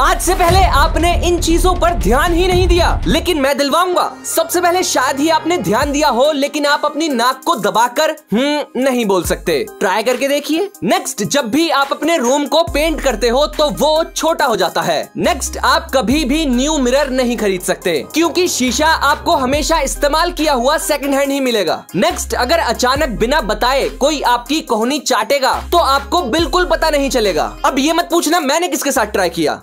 आज से पहले आपने इन चीज़ों पर ध्यान ही नहीं दिया, लेकिन मैं दिलवाऊँगा। सबसे पहले शायद ही आपने ध्यान दिया हो, लेकिन आप अपनी नाक को दबाकर हम्म नहीं बोल सकते। ट्राई करके देखिए। नेक्स्ट जब भी आप अपने रूम को पेंट करते हो तो वो छोटा हो जाता है। नेक्स्ट आप कभी भी न्यू मिरर नहीं खरीद सकते, क्योंकि शीशा आपको हमेशा इस्तेमाल किया हुआ सेकंड हैंड ही मिलेगा। नेक्स्ट अगर अचानक बिना बताए कोई आपकी कोहनी चाटेगा तो आपको बिल्कुल पता नहीं चलेगा। अब ये मत पूछना, मैंने किसके साथ ट्राई किया?